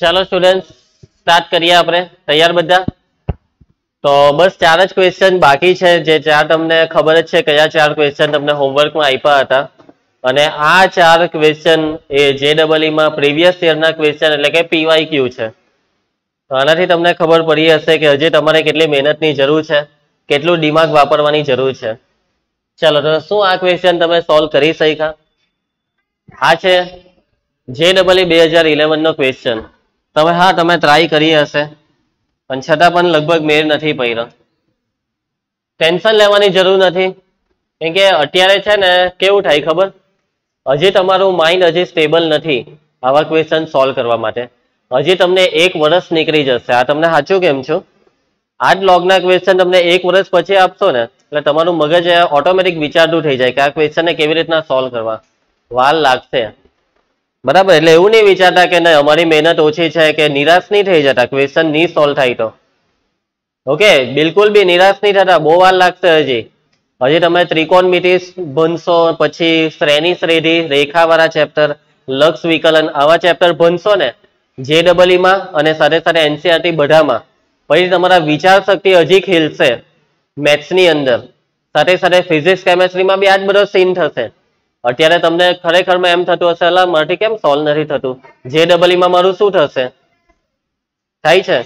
ચાલો student start કરીએ આપણે. તૈયાર બધા? તો બસ ચાર જ ક્વેશ્ચન બાકી છે. જે ચાર તમને ખબર જ છે કયા ચાર ક્વેશ્ચન તમને હોમવર્કમાં આપ્યા હતા. અને આ ચાર ક્વેશ્ચન એ જે માં પ્રીવિયસ યરના ક્વેશ્ચન એટલે કે પીવાય ક્યુ છે. આનાથી તમને ખબર પડી હશે કે હજી તમારે કેટલી મહેનતની જરૂર છે, કેટલું દિમાગ વાપરવાની જરૂર છે. ચાલો તો શું આ ક્વેશ્ચન તમે સોલ્વ કરી શક્યા? આ છે. જે ડબલ બે હજાર ઇલેવન નો ક્વેશ્ચન તમે હા, તમે ટ્રાય કરી હશે. પણ છતાં પણ લગભગ મેળ નથી પડ્યો. ટેન્શન લેવાની જરૂર નથી. કેમ કે અત્યારે છે ને કેવું થાય ખબર? હજી તમારું માઇન્ડ હજી સ્ટેબલ નથી આવા ક્વેશ્ચન સોલ્વ કરવા માટે. હજી તમને એક વર્ષ નીકળી જશે. આ તમને સાચું કેમ છું? આ જ લોગના ક્વેશ્ચન તમને એક વર્ષ પછી આપશો ને, એટલે તમારું મગજ ઓટોમેટિક વિચારતું થઈ જાય કે આ ક્વેશ્ચનને કેવી રીતના સોલ્વ કરવા. વાર લાગશે. બરાબર, એટલે એવું નહીં વિચારતા કે નહીં, અમારી મહેનત ઓછી છે કે નિરાશ નહીં થઈ જતા ક્વેશ્ચન નહીં સોલ્વ થાય તો. ઓકે બિલકુલ બી નિરાશ નહીં થતા, બહુ વાર લાગશે હજી. હજી તમે ત્રિકોણમિતિ ભણશો, પછી શ્રેણી શ્રેઢી, રેખાવાળા ચેપ્ટર લક્ષ વિકલન, આવા ચેપ્ટર ભણશો ને જે ડબલઈમાં અને સાથે સાથે એનસીઆરટી બધામાં. પછી તમારા વિચાર શક્તિ હજી ખીલશે મેથ્સની અંદર. સાથે સાથે ફિઝિક્સ કેમેસ્ટ્રીમાં બી આ જ બધો સીન થશે. અત્યારે તમને ખરેખરમાં એમ થતું હશે, અલા મારાથી કેમ સોલ્વ નથી થતું? જે ડબલઈમાં મારું શું થશે? થાય છે.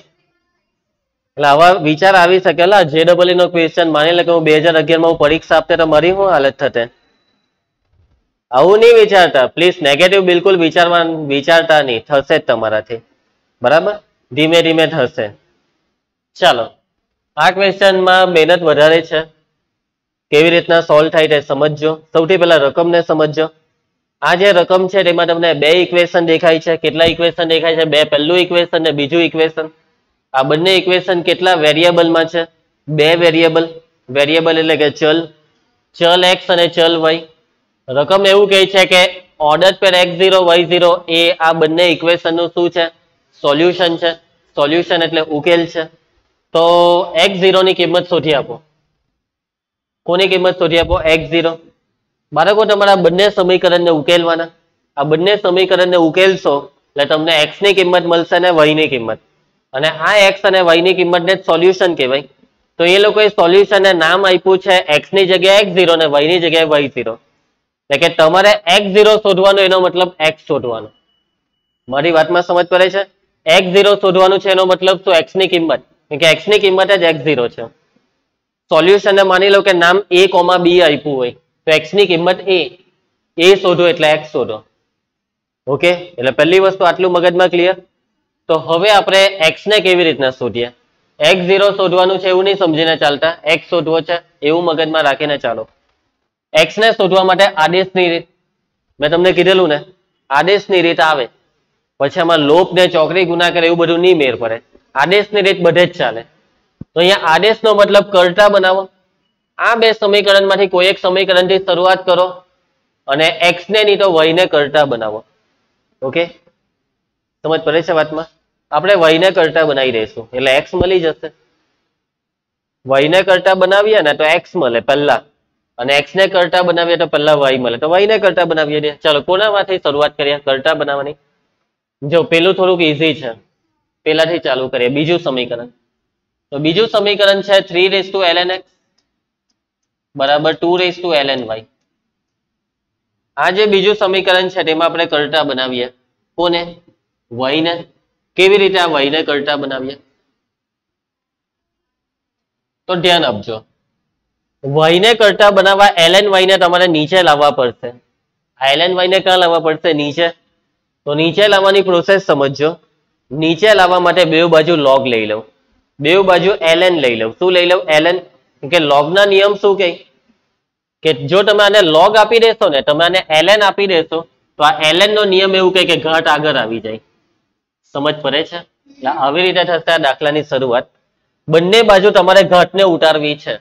એટલે આવા વિચાર આવી શકે. લા જે ડબલઈ નો ક્વેશ્ચન માની લે કે હું બે હજાર અગિયારમાં હું પરીક્ષા આપતે તો મારી શું હાલત થતે? આવું નહીં વિચારતા. પ્લીઝ નેગેટિવ બિલકુલ વિચારવા વિચારતા નહીં. થશે જ તમારાથી. બરાબર? ધીમે ધીમે થશે. ચાલો. આ ક્વેશ્ચનમાં મહેનત વધારે છે. કેવી રીતના સોલ્વ થાય તે સમજજો. સૌથી પહેલા રકમને સમજજો. આ જે રકમ છે તેમાં તમને બે ઇક્વેશન દેખાય છે. કેટલા ઇક્વેશન દેખાય છે? બે પહેલું ઇક્વેશન ને બીજું ઇક્વેશન આ બંને ઇક્વેશન કેટલા વેરિયેબલમાં છે? બે વેરિયેબલ વેરિયેબલ એટલે કે ચલ. ચલ એક્સ અને ચલ વાય રકમ એવું કહે છે કે order pair X zero Y zero એ આ બંને ઇક્વેશનનું શું છે? સોલ્યુશન છે. સોલ્યુશન એટલે ઉકેલ છે. તો એક્સ ઝીરોની કિંમત શોધી આપો. કોની કિંમત શોધી આપો? એક્સ ઝીરો બાળકો, તમારા બંને સમીકરણને ઉકેલવાના. આ બંને સમીકરણને ઉકેલશો, એટલે તમને એક્સની કિંમત મળશે અને વાયની કિંમત. અને આ એક્સ અને વાયની કિંમતને સોલ્યુશન કહેવાય. તો એ લોકોએ સોલ્યુશનને નામ આપ્યું છે એક્સની જગ્યાએ એક્સ ઝીરો અને વાયની જગ્યાએ વાય ઝીરો એટલે કે તમારે એક્સ ઝીરો શોધવાનો, એનો મતલબ એક્સ શોધવાનો. મારી વાતમાં સમજ પડે છે? એક્સ ઝીરો શોધવાનું છે, એનો મતલબ શું? એક્સની કિંમત. કે એક્સની કિંમત જ એક્સ ઝીરો છે. સોલ્યુશન માની લો કે નામ એ કોમા બી આપ્યું હોય, તો એક્સની કિંમત એ એ શોધો એટલે એક્સ શોધો. ઓકે એટલે પહેલી વસ્તુ આટલું મગજમાં ક્લિયર તો હવે આપણે એક્સ ને કેવી રીતના શોધીએ? એક્સ ઝીરો શોધવાનું છે એવું નહીં સમજીને ચાલતા. એક્સ શોધવો છે એવું મગજમાં રાખીને ચાલો. એક્સ ને શોધવા માટે આદેશની રીત. મેં તમને કીધેલું ને? આદેશની રીત આવે. પછી આમાં લોપ ને ચોકડી ગુણાકાર એવું બધું નહીં મેર પડે. આદેશની રીત બધે જ ચાલે. તો અહીંયા આદેશનો મતલબ કરતા બનાવો. આ બે સમીકરણમાંથી કોઈ એક સમીકરણથી શરૂઆત કરો અને એક્સ ને નહીં તો વયને કરતા બનાવો. ઓકે સમજ પડે છે વાતમાં? આપણે વયને કરતા બનાવી દઈશું. એટલે એક્સ મળી જશે. વયને કરતા બનાવીએ ને તો એક્સ મળે પહેલા. અને એક્સ ને કરતા બનાવીએ તો પહેલા વાય મળે. તો વયને કરતા બનાવીએ દે ચાલો, કોનામાંથી શરૂઆત કરીએ? કરતા બનાવવાની. જો, પેલું થોડુંક ઈઝી છે. પેલાથી ચાલુ કરીએ. બીજું સમીકરણ. તો બીજું સમીકરણ છે three raise to L N X બરાબર raise to L N Y આ જે બીજું સમીકરણ છે તેમાં આપણે કરતા બનાવીએ. કોને? y ને. કેવી રીતે આ y ને કરતા બનાવીએ? તો ધ્યાન આપજો. y ને કરતા બનાવવા એલ એન વાય ને તમારે નીચે લાવવા પડશે. એલ એન વાય ને ક્યાં લાવવા પડશે? નીચે. તો નીચે લાવવાની પ્રોસેસ સમજજો. નીચે લાવવા માટે બે બાજુ લોગ લઈ લઉં બે બાજુ ln લઈ લઉં. શું લઈ લઉં? ln. કે લોગના નિયમ શું કહે કે જો તમે આને લોગ આપી દેશો ને, તમે આને ln આપી દેશો, તો આ ln નો નિયમ એવું કહે કે ઘટ આગળ આવી જાય. સમજ પડે છે? આવી રીતે થશે આ દાખલાની શરૂઆત. બંને બાજુ તમારે ઘટને ઉતારવી છે.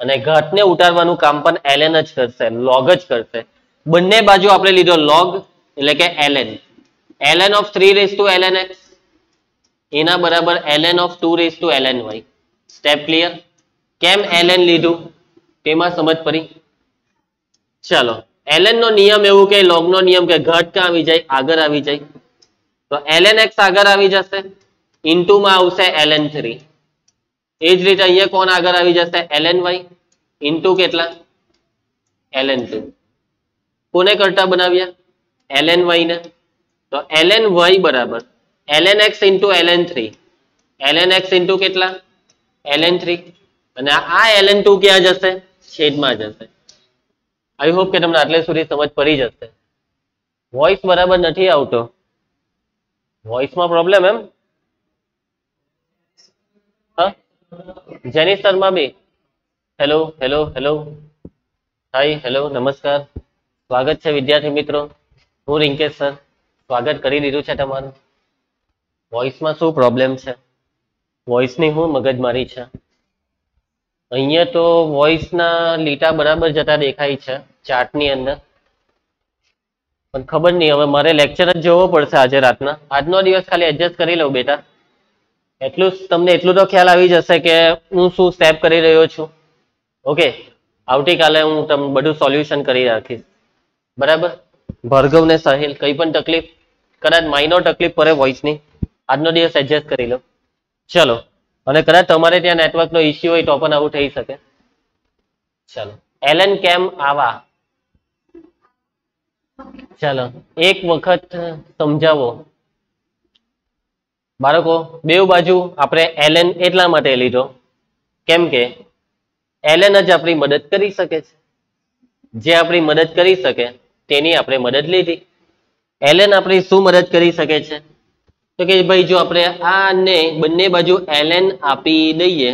અને ઘટને ઉતારવાનું કામ પણ ln જ કરશે લોગ જ કરશે. બંને બાજુ આપણે લીધો લોગ એટલે કે ln. ln of three raise to X એના બરાબર ln of two raise to ln Y step clear કેમ ln લીધું? તેમાં સમજ પડી? ચાલો, ln નો નિયમ એવું કે લોગ નો નિયમ કે ઘટ ક્યાં આવી જાય? આગળ આવી જાય. તો એલએન એક્સ આગળ આવી જશે. ઇન્ટુ માં આવશે ln થ્રી એ જ રીતે અહીંયા કોણ આગળ આવી જશે? એલએન વાય ઇન્ટુ કેટલા? ln ટુ કોને કરતા બનાવ્યા? ln વાય ને. તો એલએન વાય બરાબર LN X into ln three ln X into કેટલા? ln થ્રી અને આ ln ટુ ક્યાં જશે? છેદમાં જશે. આઈ હોપ કે તમને આટલે સુધી સમજ પડી જશે વોઇસ બરાબર નથી આવતો. વોઇસમાં પ્રોબ્લેમ એમ? હા? જેની શર્મા બી. Hello hello hello hi hello નમસ્કાર. સ્વાગત છે વિદ્યાર્થી મિત્રો. હું રિંકેશ સર. સ્વાગત કરી દીધું છે તમારું. વોઇસમાં શું પ્રોબ્લેમ છે? વોઇસની શું મગજમારી છે? અહીંયા તો વોઇસના લીટા બરાબર જતા દેખાય છે ચાર્ટની અંદર. પણ ખબર નહીં, હવે મારે લેક્ચર જ જોવો પડશે આજે રાતના. આજનો દિવસ ખાલી એડજસ્ટ કરી લઉં બેટા. એટલું તમને એટલું તો ખ્યાલ આવી જશે કે હું શું સ્ટેપ કરી રહ્યો છું. ઓકે આવતીકાલે હું તમને બધું સોલ્યુશન કરી રાખીશ. બરાબર? ભાર્ગવ ને સાહિલ, કઈ પણ તકલીફ, કદાચ માઇનોર તકલીફ પડે વોઇસની આજનો દિવસ એડજસ્ટ કરી લો. ચલો. અને કદાચ તમારે ત્યાં નેટવર્કનો ઇસ્યુ હોય તો પણ આવું થઈ શકે. ચલો. એલન કેમ આવા? ચાલો. એક વખત સમજાવો. બાળકો બેવ બાજુ આપણે એલએન એટલા માટે લીધો. કેમ કે એલન જ આપણી મદદ કરી શકે છે. જે આપણી મદદ કરી શકે, તેની આપણે મદદ લીધી. એલએન આપણી શું મદદ કરી શકે છે? તો કે ભાઈ જો આપણે આને બંને બાજુ એલએન આપી દઈએ,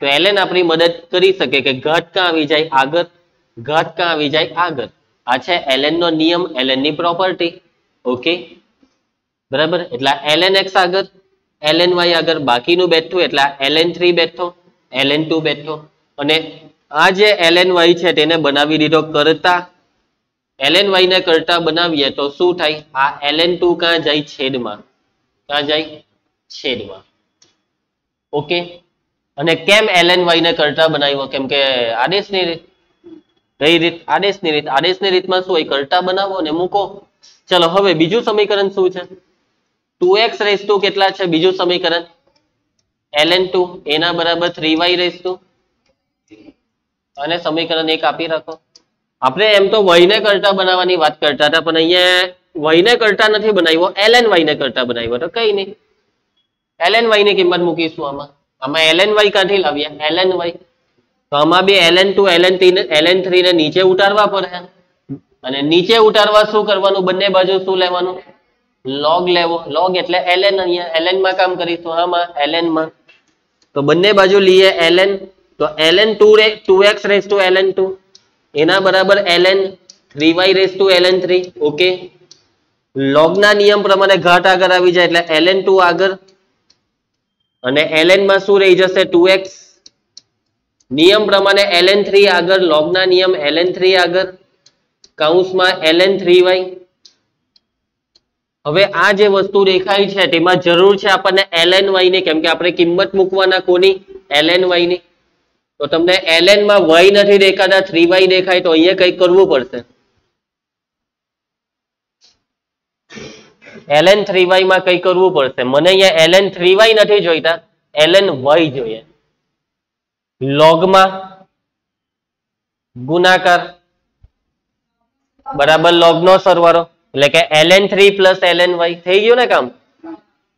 તો એલએન આપણી મદદ કરી શકે કે ઘટ ક્યાં આવી જાય? આગળ. ઘટ ક્યાં આવી જાય? આગળ. આ છે ln નો નિયમ, ln ની પ્રોપર્ટી ઓકે બરાબર? એટલે એલએન એક્સ આગળ, ln વાય આગળ. બાકીનું બેઠું એટલે ln થ્રી બેઠો, ln ટુ બેઠો. અને આ જે એલએન વાય છે તેને બનાવી દીધો કરતા એલએન y ને કરતા બનાવીએ તો શું થાય? આ ln ટુ ક્યાં જાય? છેદમાં. ક્યાં જાય છેદમાં ઓકે? અને કેમ એલએન વાય ને કરતા બનાવ્યો? કેમ કે આદેશની રીત. કઈ રીત? આદેશની રીત. આદેશની રીતમાં શું હોય? કરતા બનાવો અને મૂકો. ચલો, હવે બીજું સમીકરણ શું છે? ટુ એક્સ રેસ ટુ કેટલા છે? બીજું સમીકરણ. એલએન ટુ એના બરાબર થ્રી વાય રેસ ટુ અને સમીકરણ એક આપી રાખો. આપણે એમ તો વયને કરતા બનાવવાની વાત કરતા હતા, પણ અહીંયા વયને કરતા નથી બનાવ્યો એલએન વાયને કરતા બનાવ્યો તો કઈ નહીં એલએન વાયની કિંમત મૂકીશું આમાં આમાં એલએન વાય ક્યાંથી લાવ્યા એલએન વાય તો આમાં બી LN two LN three LN three ને નીચે ઉતારવા પડે અને નીચે ઉતારવા શું કરવાનું બંને બાજુ શું લેવાનું લોગ લેવો લોગ એટલે એલએન અહીંયા એલએનમાં કામ કરીશું આમાં એલએનમાં તો બંને બાજુ લઈએ એલએન તો એલએન ટુ રે to X raise to LN two એના બરાબર Y two LN three okay લોગના નિયમ પ્રમાણે ઘાટ આગળ આવી જાય એટલે એલએન ટુ આગળ. અને એલએનમાં શું રહી જશે? ટુ એક્સ નિયમ પ્રમાણે એલએન થ્રી આગળ, લોગના નિયમ એલએન થ્રી આગળ. કૌંસમાં એલએન થ્રી વાય હવે આ જે વસ્તુ દેખાય છે, તેમાં જરૂર છે આપણને એલએન વાયની, કેમ કે આપણે કિંમત મૂકવાના કોની? L N. તો તમને એલએનમાં વાય નથી દેખાતા થ્રી વાય દેખાય, તો અહીંયા કંઈક કરવું પડશે. એલએન થ્રી વાયમાં કંઈ કરવું પડશે? મને અહીંયા એલએન થ્રી વાય નથી જોઈતા. એલએન વાય જોઈએ. લોગમાં ગુણાકાર. બરાબર લોગનો સરવાળો. એટલે કે એલએન થ્રી પ્લસ એલએન થઈ ગયું ને કામ?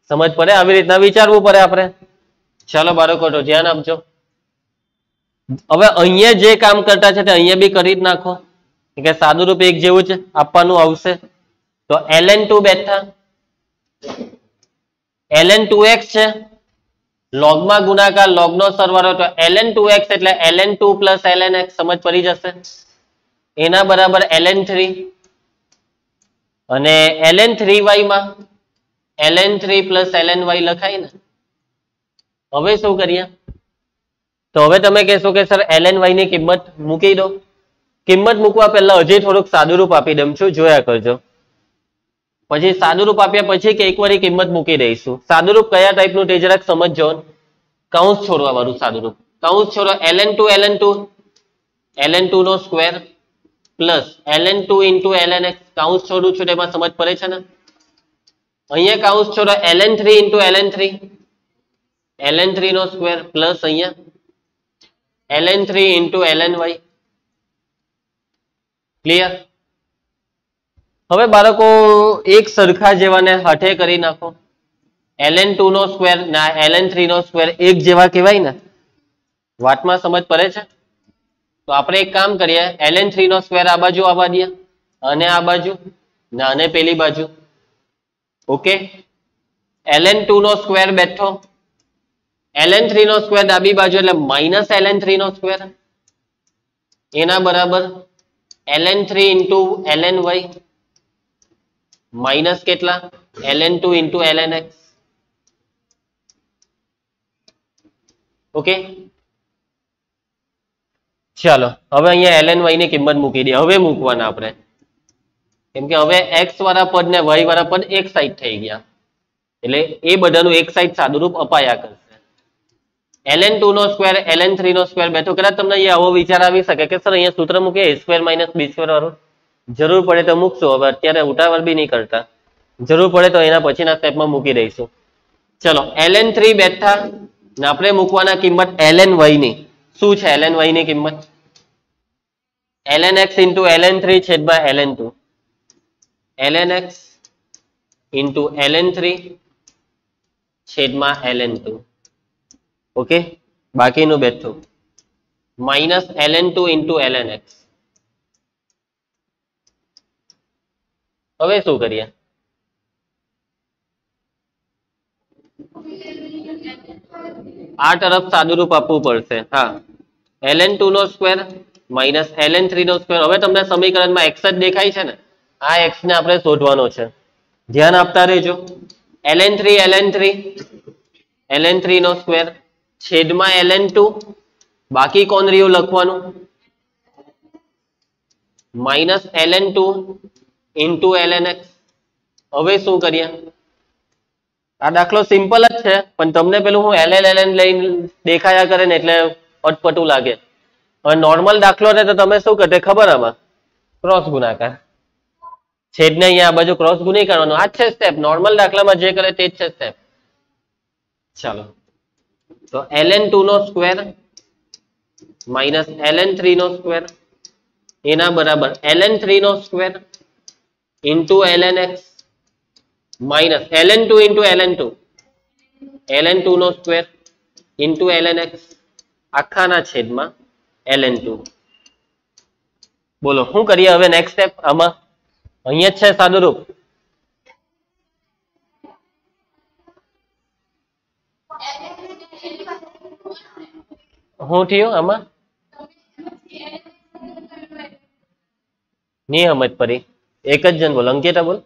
સમજ પડે? આવી રીતના વિચારવું પડે આપણે. ચાલો બાળકો, તો ધ્યાન આપજો. હવે અહીંયા જે કામ કરતા છે તે અહીંયા બી કરી જ નાખો. કે સાદું રૂપ એક જેવું જ આપવાનું આવશે. તો ln2 ટુ બેઠા. ln2x ટુ એક્સ છે. લોગમાં ગુણાકાર લોગનો સરવાળો, તો ln2x ટુ એક્સ એટલે ln2 two plus LN x સમજ પડી જશે. એના બરાબર ln3 થ્રી અને ln3y three વાયમાં LN three plus LN Y લખાય ને. હવે શું કરીએ? તો હવે તમે કહેશો કે સર એલએન વાયની કિંમત મૂકી દો. કિંમત મૂકવા પહેલા હજી થોડુંક સાદુરૂપ આપી દઉં છું, જોયા કરજો. પછી સાદુરૂપ આપ્યા પછી કે એકવાર કિંમત મૂકી દઈશું. સાદુરૂપ કયા ટાઈપનું તે જરાક સમજજો. કૌંસ છોડવા વાળું સાદુરૂપ. કૌંસ છોડો LN two LN two LN two નો square plus ln two into ln X કાઉન્સ છોડું છું તેમાં સમજ પડે છે ને? અહીંયા કાઉન્સ છોડો ln three into LN three ln three નો સ્ક્વેર પ્લસ અહીંયા. ln three into ln Y clear હવે બાળકો, એક સરખા જેવાને હાથે કરી નાખો. એલએન ટુ નો સ્ક્વેર ના એલએન થ્રી નો સ્ક્વેર એક જેવા કહેવાય ને, વાતમાં સમજ પડે છે? તો આપણે એક કામ કરીએ એલએન થ્રી નો સ્ક્વેર આ બાજુ આવવા દઈએ, અને આ બાજુ, ના અને પેલી બાજુ. ઓકે એલએન ટુ નો સ્ક્વેર બેઠો. એલએન થ્રી નો સ્ક્વેર ડાબી બાજુ, એટલે માઇનસ એલએન થ્રી નો સ્ક્વેર એના બરાબર LN three into LN Y minus કેટલા? ln two into ln X okay ચાલો, હવે અહીંયા ln y ની કિંમત મૂકી દઈએ. હવે મૂકવાના આપણે. કેમ કે હવે x વાળા પદ ને y વાળા પદ એક સાઈડ થઈ ગયા. એટલે એ બધાનું એક સાઈડ સાદુરૂપ અપાયા કરશે. ln ટુ નો સ્ક્વેર થ્રી નો સ્ક્વેર બે. તો કદાચ તમને અહીંયા આવો વિચાર આવી શકે કે, સર, અહીંયા સૂત્ર મૂકીએ, a square minus B square વાળું. જરૂર પડે તો મૂકશું. હવે અત્યારે ઉતાવળ બી નહીં કરતા. જરૂર પડે તો એના પછીના સ્ટેપમાં મૂકી દઈશું. ચલો, ln થ્રી બેઠા. આપણે મૂકવાના કિંમત ln y ની. શું છે ln y ની કિંમત? ln x into ln three છેદમાં ln two ln x into ln three છેદમાં ln ટુ ઓકે બાકીનું બેઠું. Minus ln two into ln x. હવે શું કરીએ? આ તરફ સાદુરૂપ આપવું પડશે, હા. ln ટુ નો સ્ક્વેર માઇનસ ln થ્રી નો સ્ક્વેર હવે તમને સમીકરણમાં x જ દેખાય છે ને, આ x ને આપણે શોધવાનો છે. ધ્યાન આપતા રહેજો. ln three ln three ln three નો સ્ક્વેર છેદમાં ln ટુ બાકી કોણ રહ્યું લખવાનું? Minus ln two into x. હવે શું કરીએ? આ દાખલો સિમ્પલ જ છે, પણ તમને પેલું હું એલ એલ લઈને દેખાયા કરે ને એટલે અટપટું લાગે. હવે નોર્મલ દાખલો છે તો તમે શું કરતે ખબર આમાં? ક્રોસ ગુણાકાર. છેદને અહીંયા આ બાજુ ક્રોસ ગુણી કરવાનો. આ છે સ્ટેપ નોર્મલ દાખલામાં જે કરે તે જ છે સ્ટેપ ચાલો. તો ln ટુ નો સ્ક્વેર માઇનસ ln થ્રી નો સ્ક્વેર એના બરાબર ln થ્રી નો square into ln X minus ln two into ln two ln two નો સ્ક્વેર into ln એક્સ આખાના છેદમાં ln ટુ બોલો, શું કરીએ હવે નેક્સ્ટ સ્ટેપ આમાં અહીંયા છે સાદુરૂપ. હું થયું આમાં? નહીં પડી એક જ જણ બોલ, અંકિતા બોલ.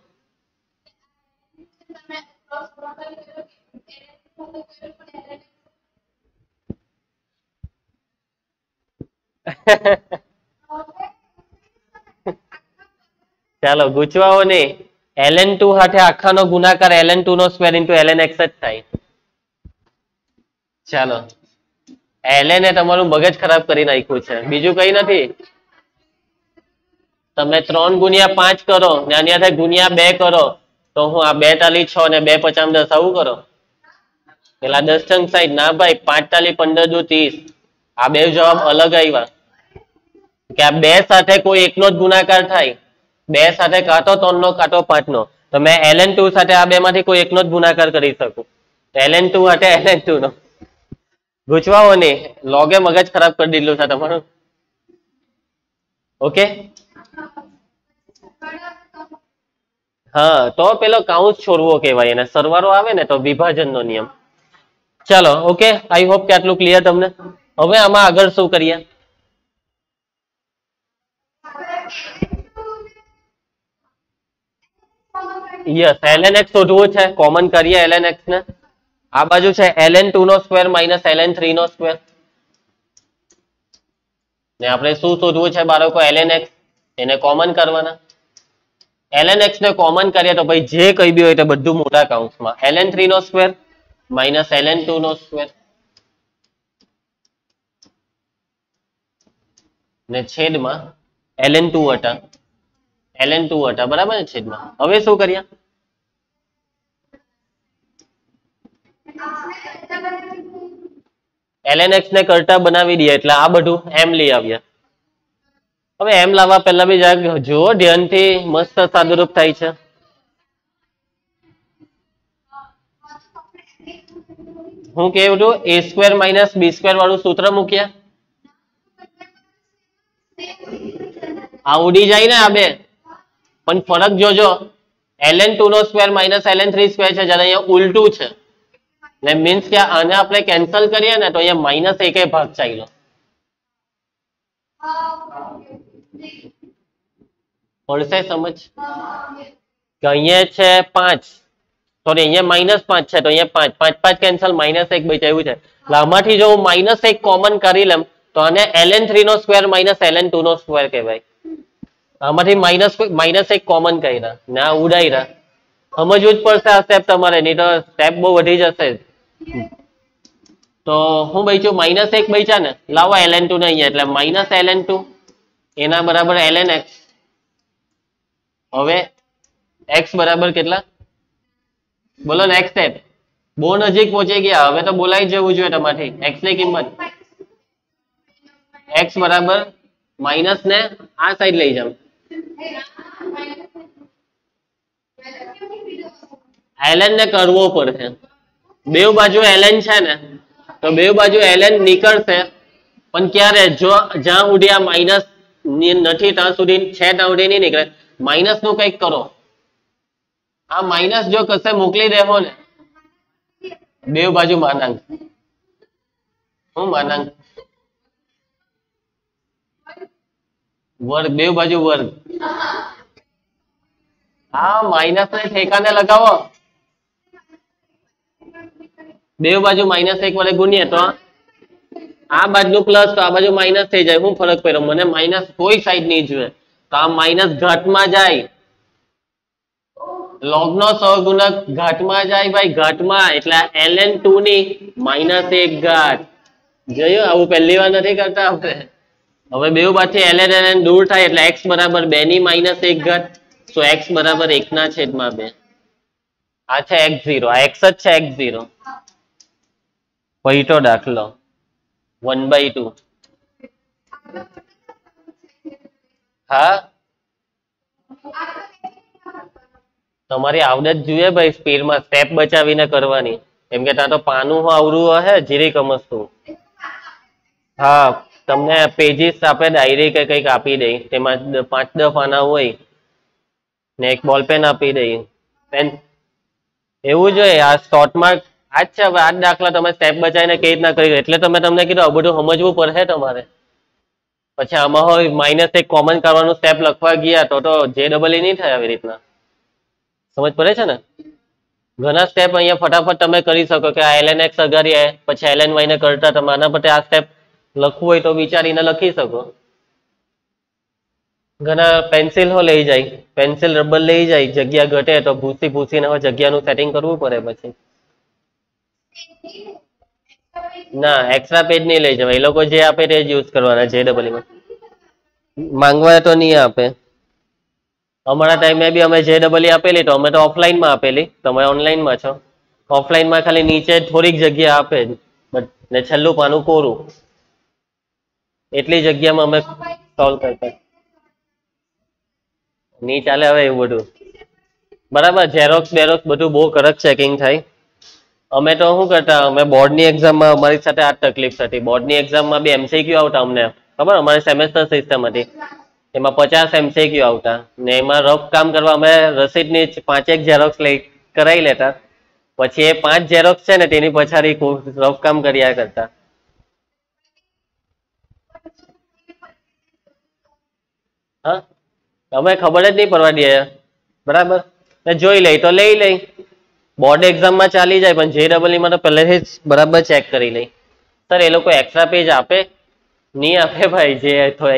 ચાલો, ગુચવાઓ નહીં. એલએન ટુ સાથે આખાનો ગુણાકાર એલએન ટુ નો સ્ક્વેર ઇન્ટુ એલએન એક્સ જ થાય. ચાલો. એલએન એ તમારું મગજ ખરાબ કરી નાખ્યું છે. બીજું કઈ નથી. તમે ત્રણ ગુણ્યા પાંચ કરો ને આની સાથે ગુણ્યા બે કરો, તો હું આ બે તાલી છ ને બે પચાસ દસ આવું કરો. પેલા દસ ચંગ સાઈડ ના ભાઈ, પાંચ તાલી પંદર દુ ત્રીસ. આ બે જવાબ અલગ આવ્યા કે આ બે સાથે કોઈ એકનો જ ગુણાકાર થાય. બે સાથે કાંટો ત્રણ નો કાંટો પાંચ નો તો મેં ln ટુ સાથે આ બે માંથી કોઈ એકનો જ ગુણાકાર કરી શકું. ln ટુ સાથે ln ટુ નો. ગુચવાઓ નહીં. લોગે મગજ ખરાબ કરી દીધું છે તમારું. ઓકે? હા, તો પેલો કાઉન્સ છોડવો કહેવાય એને. સરવાળો આવે ને તો વિભાજનનો નિયમ. ચાલો ઓકે આઈ હોપ કે આટલું ક્લિયર તમને. હવે આમાં આગળ શું કરીએ? યસ ln x શોધવું છે. કોમન કરીએ ln x ને. આ બાજુ છે ln ટુ નો સ્ક્વેર માઇનસ ln થ્રી નો સ્ક્વેર ને આપણે શું શોધવું છે બાળકો? ln x. એને કોમન કરવાના. Ln x ને કોમન કરીએ તો ભાઈ જે કઈ બી હોય તે બધું મોટા કાઉન્સમાં ln થ્રી નો સ્ક્વેર માઇનસ ln ટુ નો સ્ક્વેર ને છેદમાં એલએન ટુ હતા એલએન ટુ હતા બરાબર ને છેદમાં? હવે શું કર્યા એલએન એક્સ ને કરતા બનાવી દઈએ એટલે આ બધું એમ લઈ આવ્યા હવે એમ લાવવા પહેલા બી જરાક જુઓ, ધ્યાનથી મસ્ત સાદુરૂપ થાય છે. હું કેવું છું A square minus B square વાળું સૂત્ર મૂક્યા? આ ઉડી જાય ને આ બે. પણ ફરક જોજો એલએન ટુ નો square minus LN three square છે, જ્યારે અહીંયા ઉલટું છે. એટલે મીન્સ કે આને આપણે કેન્સલ કરીએ ને તો અહીંયા માઇનસ એક ભાગ ચાલ્યો. પડશે સમજ? અહીંયા છે પાંચ. સોરી અહીંયા માઇનસ પાંચ છે, તો અહીંયા પાંચ. પાંચ પાંચ કેન્સલ માઇનસ એક બચાવ્યું છે. એટલે આમાંથી જો હું માઇનસ એક કોમન કરી લેમ તો આને એલએન થ્રી નો સ્ક્વેર માઇનસ એલએન ટુ નો સ્ક્વેર કહેવાય. આમાંથી માઇનસ માઇનસ એક કોમન કર્યા ના ઉડાઈ રહ્યા સમજવું જ પડશે આ સ્ટેપ તમારે, નહીં તો સ્ટેપ બહુ વધી જશે. તો હું બચ્યું? માઇનસ એક બચ્યા ને? લાવો એલએન ટુ ને અહીંયા, એટલે માઇનસ એલએન ટુ એના બરાબર એલએન એક્સ હવે એક્સ બરાબર કેટલા? બોલો ને નેક્સ્ટ સ્ટેપ બહુ નજીક પહોંચી ગયા. હવે તો બોલાઈ જવું જોઈએ તમારી એક્સની કિંમત. એક્સ બરાબર માઇનસ ને આ સાઈડ લઈ જાવ એલએન ને કરવો પડશે. બે બાજુ એલએન છે ને, તો બે બાજુ એલએન નીકળશે. પણ ક્યારે? જો, જ્યાં સુધી આ માઇનસ નથી, ત્યાં સુધી છે ત્યાં સુધી નહીં નીકળે. માઇનસનું કંઈક કરો. આ માઇનસ જો કશે મોકલી દેવો ને બે બાજુ માનાંક. હું માનાંક? વર્ગ બે બાજુ વર્ગ. હા, માઇનસ ને ઠેકાને લગાવો. બે બાજુ માઇનસ એક વડે ગુણીએ તો આ બાજુ પ્લસ તો આ બાજુ માઇનસ થઈ જાય. હું ફરક પડ્યો મને માઇનસ કોઈ સાઈડ નહીં જોઈએ તો આ માઇનસ ઘાટમાં જાય. લોગનો સહગુણક ઘાટમાં જાય ભાઈ ઘાટમાં, એટલે ln ટુ ની માઇનસ એક ઘાત જોયું? આવું પહેલી વાર નથી કરતા આપણે. હવે બેઉ બાજુથી ln ln દૂર થાય, એટલે x બરાબર બે ની માઇનસ એક ઘાત તો x બરાબર એક ના છેદમાં બે. આ છે x ઝીરો. આ x જ છે એક્સ ઝીરો. પહેલો દાખલો. One by two. હા? તમારી આવડત જોઈએ ભાઈ, સ્પીડમાં સ્ટેપ બચાવીને કરવાની. કેમ કે ત્યાં તો પાનું આવરું હે, જીરી કમસતું. હા, તમને પેજીસ આપે ડાયરી કે કંઈક આપી દઈ. તેમાં પાંચ દસ પાના હોય, ને એક બોલ પેન આપી દઈ. પેન એવું જોઈએ આ શોર્ટમાં આ જ છે આ દાખલા તમે સ્ટેપ બચાવીને કઈ રીતના કરી એટલે તમે તમને કીધું, આ બધું સમજવું પડશે તમારે. પછી આમાં હોય માઇનસ એક કોમન કરવાનું સ્ટેપ લખવા ગયા તો તો જે ડબલ એ નહીં થાય આવી રીતના. સમજ પડે છે ને? ઘણા સ્ટેપ અહીંયા ફટાફટ તમે કરી શકો કે આ એલએન એક્સ અગાડી પછી એલએન વાય ને કરતા તમે આના પર આ સ્ટેપ લખવું હોય તો વિચારીને લખી શકો. ઘણા પેન્સિલ હો લઈ જાય પેન્સિલ રબર લઈ જાય, જગ્યા ઘટે તો ભૂસી ભૂસીને હવે જગ્યાનું સેટિંગ કરવું પડે પછી. ના એક્સ્ટ્રા પેજ નહીં લઈ જવાય. એ લોકો જે આપે તે જ યુઝ કરવાના જે ડબલમાં. માંગવા તો નહીં આપે. અમારા ટાઈમે બી અમે જે ડબલ આપેલી તો અમે તો ઓફલાઈનમાં આપેલી. તમે ઓનલાઈનમાં છો. ઓફલાઈનમાં ખાલી નીચે થોડીક જગ્યા આપે બટ ને છેલ્લું પાનું કોરું. એટલી જગ્યામાં અમે સોલ્વ કરતા. નહીં ચાલે હવે એવું બધું. બરાબર ઝેરોક્સ બેરોક્સ બધું બહુ કડક ચેકિંગ થાય. અમે તો શું કરતા, અમે બોર્ડની એક્ઝામમાં અમારી સાથે આ તકલીફ થતી. બોર્ડની એક્ઝામમાં બી એમસીક્યુ આવતા અમને. ખબર? અમારી સેમેસ્ટર સિસ્ટમ હતી. એમાં પચાસ એમસીક્યુ આવતા. ને એમાં રફ કામ કરવા અમે રસીદની ની પાંચેક ઝેરોક્સ લઈ કરાવી લેતા. પછી એ પાંચ ઝેરોક્સ છે ને, તેની પછાડી રફ કામ કર્યા કરતા. હા? અમે ખબર જ નહીં પડવા દે બરાબર? ને જોઈ લઈ, તો લઈ લઈ. બોર્ડ એક્ઝામમાં ચાલી જાય, પણ જે ડબલમાં તો પહેલેથી જ બરાબર ચેક કરી લઈ. સર એ લોકો એક્સ્ટ્રા પેજ આપે? નહીં આપે ભાઈ, જે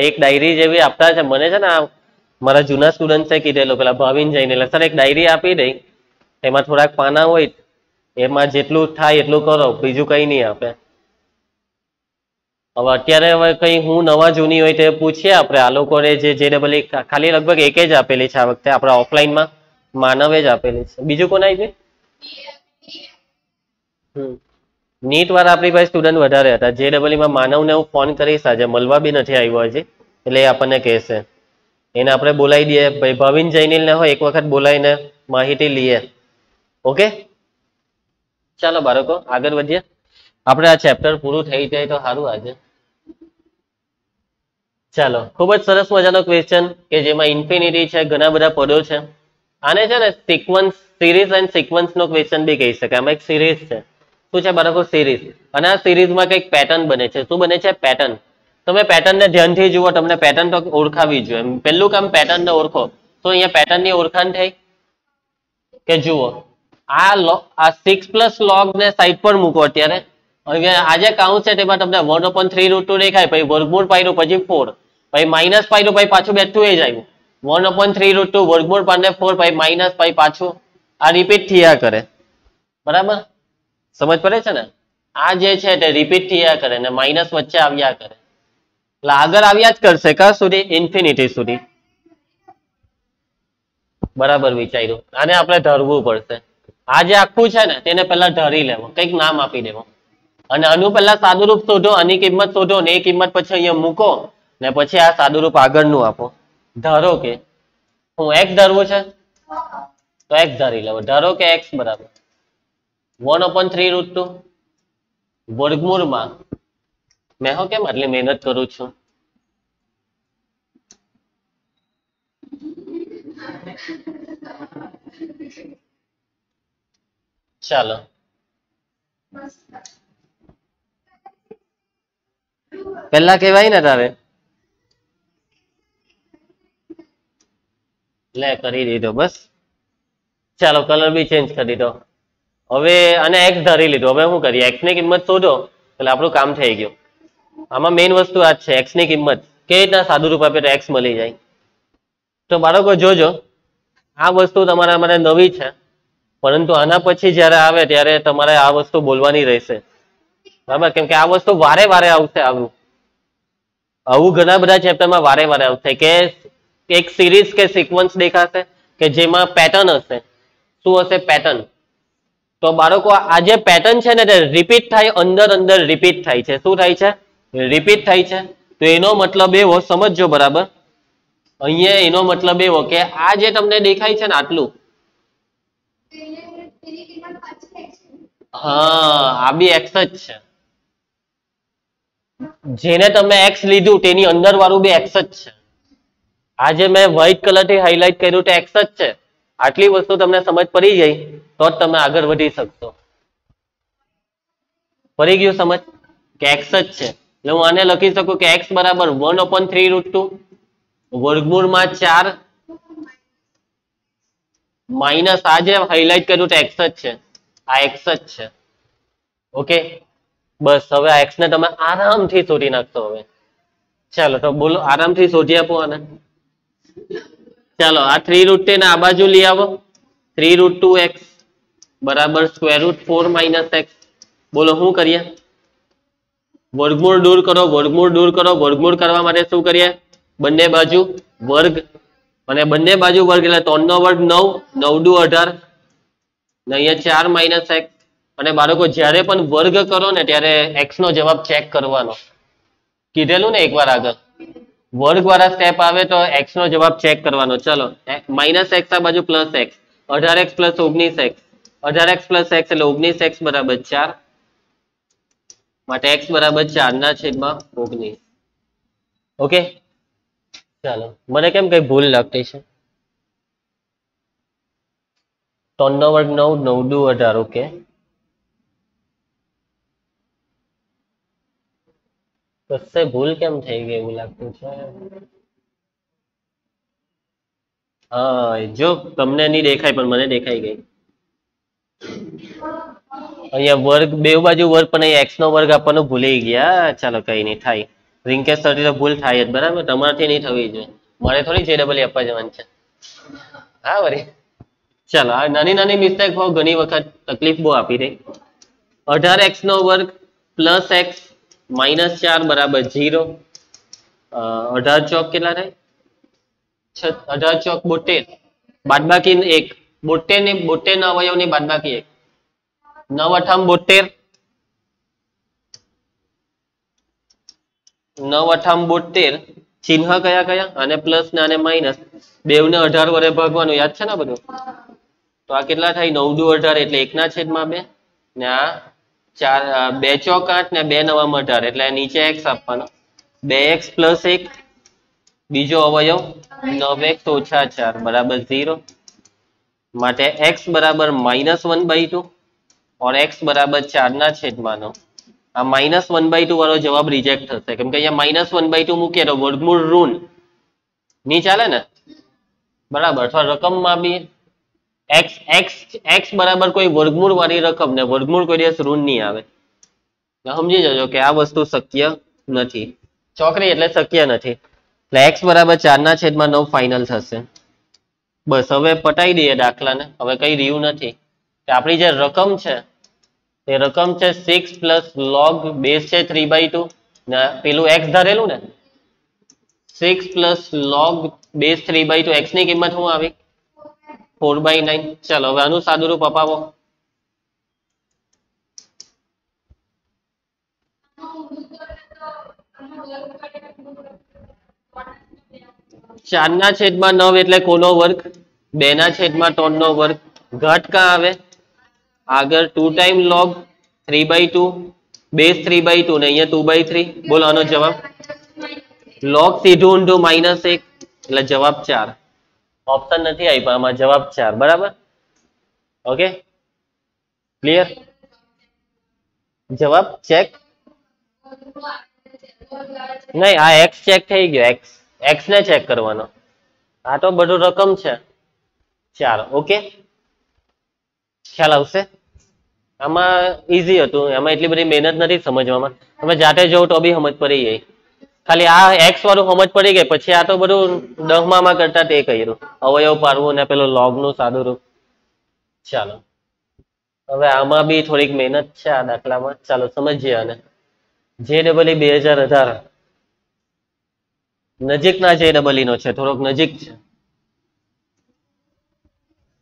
એક ડાયરી જેવી આપતા છે. મને છે ને આ મારા જૂના સ્ટુડન્ટ્સે કીધેલું પેલા ભાવિન જઈને એટલે સર એક ડાયરી આપી દઈ. એમાં થોડાક પાના હોય. એમાં જેટલું થાય એટલું કરો, બીજું કંઈ નહીં આપે. હવે અત્યારે હવે કંઈ હું નવા જૂની હોય તે પૂછીએ આપણે. આ લોકોને જે જે ડબલ ખાલી લગભગ એક જ આપેલી છે આ વખતે આપણા ઓફલાઈનમાં માનવે જ આપેલી છે. બીજું કોણ આવી નીટ વાળા આપણી પાસે સ્ટુડન્ટ વધારે હતા. જે ડબલમાં માનવને હું ફોન કરીશ આજે. મળવા બી નથી આવ્યો હજી એટલે એ આપણને કહેશે. એને આપણે બોલાવી દઈએ. ભાઈ ભાવિન જૈનિલને હોય, એક વખત બોલાવીને માહિતી લઈએ. ઓકે? ચાલો બાળકો, આગળ વધીએ. આપણે આ ચેપ્ટર પૂરું થઈ જાય તો સારું આજે. ચાલો, ખૂબ જ સરસ મજાનો ક્વેશ્ચન કે જેમાં ઇન્ફિનિટી છે, ઘણા બધા પદો છે. આને છે ને સિક્વન્સ સિરીઝ એન્ડ સિક્વન્સ નો ક્વેશ્ચન બી કહી શકાય. આમાં એક સિરીઝ છે. શું છે? બરાબર સિરીઝ અને આ સિરીઝમાં કંઈક પેટર્ન બને છે. શું બને છે? પેટર્ન તમે પેટર્નને ધ્યાનથી જુઓ, તમને પેટર્ન તો ઓળખાવી જોઈએ. પહેલું કામ પેટર્નને ઓળખો. તો અહીંયા પેટર્નની ઓળખાણ થઈ કે જુઓ. આ આ સિક્સ પ્લસ લોગ ને સાઈડ પર મૂકો અત્યારે. આ જે કાઉન્ટ છે, તેમાં તમને one upon three root two દેખાય. પછી વર્ગમૂળ પાયરું પછી ફોર પછી માઇનસ પાયરું પછી પાછું બેઠું એ જ આવ્યું. One upon three root two વર્ગમૂળ પાંડે ફોર પછી માઇનસ પછી પાછું આ રિપીટ થયા કરે. બરાબર? સમજ પડે છે ને? આ જે છે તે રિપીટ થયા કરે ને માઇનસ વચ્ચે આવ્યા કરે. એટલે આગળ આવ્યા જ કરશે ક્યાં સુધી? ઇન્ફિનિટી સુધી. બરાબર વિચાર્યું. આને આપણે ધરવું પડશે. આ જે આખું છે ને તેને પહેલા ધરી લેવો. કંઈક નામ આપી દેવો. અને આનું પહેલા સાદુરૂપ શોધો, આની કિંમત શોધો ને એ કિંમત પછી અહીંયા મૂકો ને પછી આ સાદુરૂપ આગળનું આપો. ધારો કે? હું એક્સ ધરવું છે? તો એક્સ ધારી લેવો. ધારો કે એક્સ બરાબર. One upon three root two વર્ગમૂળમાં મેં હો કેમ આટલી મહેનત કરું છું? ચાલો. પેલા કેવાય ને તારે? લે, કરી દીધો, બસ. ચાલો કલર બી ચેન્જ કરી દીધો. હવે અને એક્સ ધરી લીધો. હવે શું કરીએ? એક્સની કિંમત શોધો. એટલે આપણું કામ થઈ ગયું. આમાં મેઇન વસ્તુ આ છે એક્સની કિંમત. કેવી રીતના સાદું રૂપ આપે તો એક્સ મળી જાય. તો બાળકો, જોજો. આ વસ્તુ તમારા માટે નવી છે. પરંતુ આના પછી જ્યારે આવે ત્યારે તમારે આ વસ્તુ બોલવાની રહેશે. બરાબર? કેમ કે આ વસ્તુ વારે વારે આવશે આવું. આવું ઘણા બધા ચેપ્ટરમાં વારે વારે આવશે. કે એક સિરીઝ કે સિક્વન્સ દેખાશે કે જેમાં પેટર્ન હશે. શું હશે? પેટર્ન તો બાળકો, આ જે પેટર્ન છે ને તે રિપીટ થાય, અંદર અંદર રિપીટ થાય છે. શું થાય છે? રિપીટ થાય છે. તો એનો મતલબ એવો, સમજજો બરાબર? અહીંયા એનો મતલબ એવો કે આ જે તમને દેખાય છે ને આટલું. હા, આ બી એક્સ જ છે. જેને તમે એક્સ લીધું, તેની અંદર બી એક્સ જ છે. આજે મેં વ્હાઈટ કલરથી હાઇલાઇટ કર્યું, તે એક્સ જ છે. આટલી વસ્તુ તમને સમજ પડી જાય તો જ તમે આગળ વધી શકશો. પડી ગયું સમજ? કે એક્સ જ છે. એટલે હું આને લખી શકું કે એક્સ બરાબર one upon three root two વર્ગમૂળમાં ચાર માઇનસ આ જે હાઇલાઇટ કર્યું તો એક્સ જ છે. આ એક્સ જ છે. ઓકે બસ, હવે આ એક્સ ને તમે આરામથી શોધી નાખશો હવે. ચાલો, તો બોલો, આરામથી શોધી આપો આને. ચાલો, આ થ્રી રૂટ ટેન આ બાજુ લઈ આવો. થ્રી રૂટ ટુ એક્સ બરાબર square root four minus x બોલો, શું કરીએ? વર્ગમૂળ દૂર કરો, વર્ગમૂળ દૂર કરો. વર્ગમૂળ કરવા માટે શું કરીએ? બંને બાજુ વર્ગ. અને બંને બાજુ વર્ગ એટલે ત્રણ નો વર્ગ નવ નવ દુ અઢાર. ને અહીંયા ચાર માઇનસ એક્સ અને બાળકો, જ્યારે પણ વર્ગ કરો ને, ત્યારે એક્સ નો જવાબ ચેક કરવાનો. કીધેલું ને એકવાર આગળ? વર્ગ વાળા સ્ટેપ આવે તો એક્સ નો જવાબ ચેક કરવાનો. ચલો માઇનસ એક્સ આ બાજુ પ્લસ એક્સ અઢાર એક્સ પ્લસ ઓગણીસ એક્સ અઢાર એક્સ પ્લસ એક્સ એટલે ઓગણીસ એક્સ બરાબર ચાર. માટે એક્સ બરાબર ચાર ના છેદમાં ઓગણીસ. ઓકે ચાલો, મને કેમ કઈ ભૂલ લાગતી છે? ત્રણ વર્ગ નવ નવ દુ અઢાર ઓકે કશે ભૂલ કેમ થઈ ગઈ એવું લાગતું છે હા જો તમને નહીં દેખાય પણ મને દેખાઈ ગઈ અહીંયા વર્ગ બે બાજુ વર્ગ પણ અહીંયા એક્સ નો વર્ગ આપવાનું ભૂલી ગયા ચાલો કઈ નહીં થાય રિંકેશ થતી તો ભૂલ થાય જ બરાબર તમારાથી નહીં થવી જોઈએ મારે થોડી જે ડબલ આપવા જવાનું છે હા વરી ચાલો આ નાની નાની મિસ્ટેક ઘણી વખત તકલીફ બહુ આપી દે અઢાર એક્સ નો વર્ગ પ્લસ એક્સ માઇનસ ચાર બરાબર ઝીરો. અઢાર ચોક કેટલા થાય? અઢાર ચોક બોતેર. બાદબાકી એક. બોતેર ને, બોતેર ના અવયવની બાદબાકી એક. નવ અઠામ બોતેર. નવ અઠામ બોતેર. ચિહ્ન કયા કયા? અને પ્લસ ને અને માઇનસ બેવને અઢાર વડે ભાગવાનું, યાદ છે ને બધું? તો આ કેટલા થાય? નવ દુ અઢાર એટલે એકના છેદમાં બે. ને આ ચાર બે ચોક આઠ ને બે નવા અઢાર એટલે નીચે એક્સ આપવાનો બે એક્સ પ્લસ એક, બીજો અવયવ, નવ એક્સ ઓછા ચાર, બરાબર ઝીરો. માટે એક્સ બરાબર minus one by two, or x બરાબર ચારના છેદમાંનો આ માઇનસ વન બાય ટુ વાળો જવાબ રિજેક્ટ થશે. કેમ કે અહીંયા માઇનસ વન બાય ટુ મૂકીએ તો વર્ગમૂળ ઋણની ચાલે ને? બરાબર. અથવા રકમમાં બી એક્સ એક્સ એક્સ બરાબર કોઈ વર્ગમૂળ વાળી રકમ ને વર્ગમૂળ કોઈ દિવસ ઋણ નહીં આવે. સમજી જજો કે આ વસ્તુ શક્ય નથી. છોકરી એટલે શક્ય નથી. એટલે એક્સ બરાબર ચારના છેદમાં નવ ફાઇનલ થશે. બસ હવે પટાઈ દઈએ દાખલાને. હવે કઈ રહ્યું નથી. કે આપણી જે રકમ છે તે રકમ છે સિક્સ પ્લસ લોગ બેઝ છે થ્રી બાય ટુ ને પેલું એક્સ ધારેલું ને? Six plus log base three by two એક્સની કિંમત શું આવી? ફોર બાય નાઇન ચાલો, હવે આનું સાદુરૂપ અપાવો. ચારના છેદમાં નવ એટલે કોનો વર્ગ? બે ના છેદમાં ત્રણ નો વર્ગ. ઘટ કા આવે? આગળ two time log three by two base three by two ને અહીંયા ટુ બાય થ્રી બોલો આનો જવાબ. લોગ સીધું ઊંધું માઇનસ એક. એટલે જવાબ ચાર. ઓપ્શન નથી આપ્યા આમાં જવાબ ચાર બરાબર? ઓકે ક્લિયર જવાબ ચેક નહીં, આ એક્સ ચેક થઈ ગયો એક્સ એક્સ ને ચેક કરવાનો. આ તો બધું રકમ છે. ચાર ઓકે ખ્યાલ આવશે? આમાં ઈઝી હતું, એમાં એટલી બધી મહેનત નથી સમજવામાં. તમે જાતે જોવો તો બી સમજ પડી ગઈ ખાલી આ એક્સ વાળું સમજ પડી ગઈ, પછી આ તો બધું દહમામાં કરતા તે કર્યું. અવયવ પાડવું ને પેલું લોગનું સાદું રૂપ. ચાલો. હવે આમાં બી થોડીક મહેનત છે આ દાખલામાં. ચાલો, સમજીએ આને. જે ડબલ બે હજાર અઢાર. નજીકના જે ડબલ નો છે, થોડોક નજીક છે.